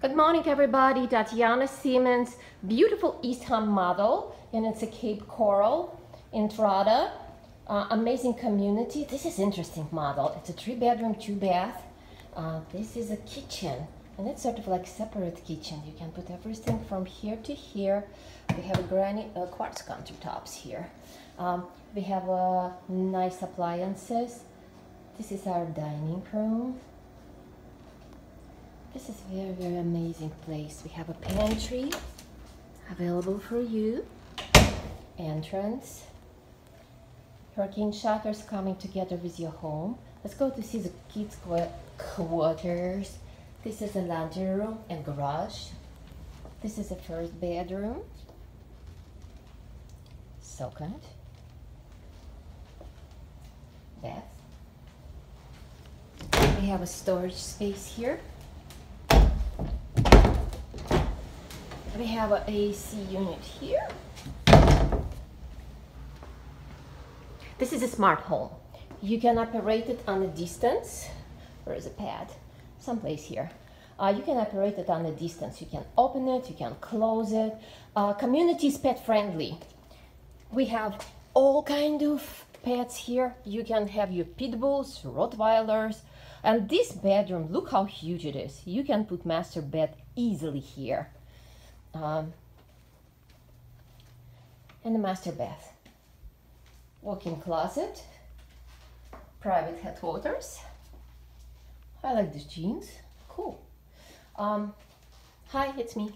Good morning, everybody. Tatyana Seamans, beautiful East Ham model, and it's a Cape Coral Entrada. Uh, amazing community. This is interesting model. It's a three bedroom, two bath. Uh, this is a kitchen, and it's sort of like separate kitchen. You can put everything from here to here. We have a granite uh, quartz countertops here. Um, we have uh, nice appliances. This is our dining room. This is a very, very amazing place. We have a pantry available for you. Entrance. Hurricane shutters coming together with your home. Let's go to see the kids' quarters. This is a laundry room and garage. This is the first bedroom. Second. Bath. We have a storage space here. We have an AC unit here. This is a smart home. You can operate it on a distance. Where is a pad? Someplace here. Uh, you can operate it on a distance. You can open it, you can close it. Uh, community is pet friendly. We have all kind of pets here. You can have your pit bulls, Rottweilers. And this bedroom, look how huge it is. You can put master bed easily here um, and the master bath. Walk-in closet, private headquarters. I like these jeans, cool. Um, hi, it's me.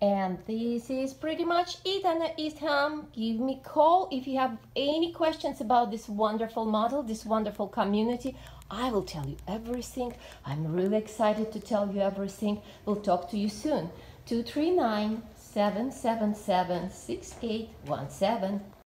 And this is pretty much it on East Ham. Give me call if you have any questions about this wonderful model, this wonderful community. I will tell you everything. I'm really excited to tell you everything. We'll talk to you soon. 239 777 6817.